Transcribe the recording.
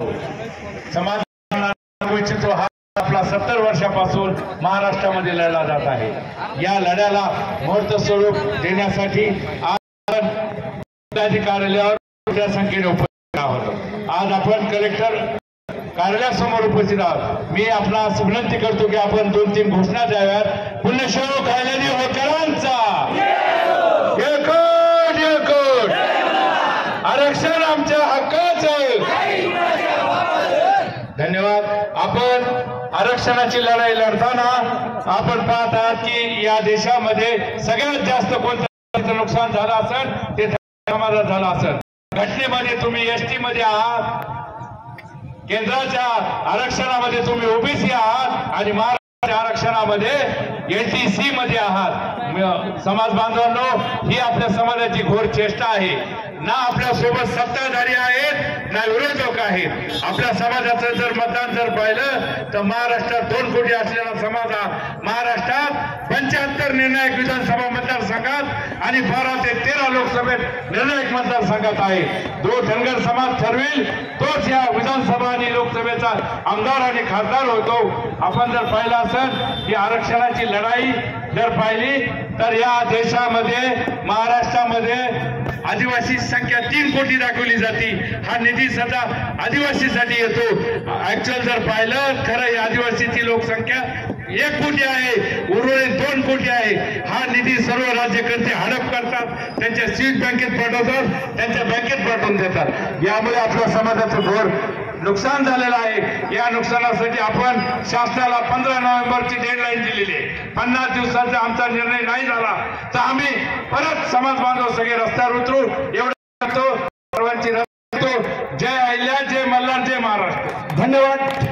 समाज इच्छितो हा आपला सत्तर वर्षापासून महाराष्ट्रामध्ये लढला जात आहे. या लढ्याला मुहूर्त स्वरूप देण्यासाठी आज कार्यालयावर मोठ्या संख्येने उपस्थित आहोत. आज आपण कलेक्टर कार्यालयासमोर उपस्थित आहोत. मी आपला विनंती करतो की आपण दोन तीन घोषणा द्याव्यात. पुण्यश्लोक राहिलेली होळकरांचा एकट आरक्षण आमच्या हक्काचं धन्यवाद. आपण आरक्षणाची लढाई लढताना आपण पाहत आहात की या देशामध्ये सगळ्यात जास्त कोणतं नुकसान झालं असेल ते समाजात झालं असेल. घटनेमध्ये तुम्ही एसटी मध्ये आहात. केंद्राच्या आरक्षणामध्ये तुम्ही ओबीसी आहात आणि महाराष्ट्राच्या आरक्षणामध्ये एनटीसी मध्ये आहात. समाज बांधवांनो ही आपल्या समाजाची घोर चेष्टा आहे. ना आपल्यासोबत सत्ताधारी आहेत ना लोक आहेत. आपल्या समाजाचं जर मतदान जर पाहिलं तर महाराष्ट्रात दोन कोटी असलेला समाज हा महाराष्ट्रात पंच्याहत्तर निर्णायक विधानसभा मतदारसंघात आणि बारा ते तेरा लोकसभेत निर्णायक मतदारसंघात आहे. जो धनगर समाज ठरवेल तोच या विधानसभा आणि लोकसभेचा आमदार आणि खासदार होतो. आपण जर पाहिलं असेल की आरक्षणाची लढाई जर पाहिली तर या देशामध्ये महाराष्ट्रामध्ये आदिवासी संख्या तीन कोटी दाखवली जाते. हा निधी सध्या आदिवासीसाठी येतो. ऍक्च्युअल जर पाहिलं खरं आदिवासीची लोकसंख्या एक कोटी आहे. उर्वरित दोन कोटी आहे. हा निधी सर्व राज्यकर्ते हडप करतात. त्यांच्या स्वीट बँकेत पाठवतात. त्यांच्या बँकेत पाठवून देतात. यामुळे आपल्या समाजाचं नुकसान झालेलं आहे. या नुकसानासाठी आपण शासनाला पंधरा नोव्हेंबरची डेडलाईन दिलेली आहे. पन्नास दिवसाचा आमचा निर्णय नाही झाला तर आम्ही परत समाज बांधव सगळे रस्त्यावर उतरू. एवढं सर्वांची जय अहिल्या जय मल्हार जय महाराष्ट्र. धन्यवाद.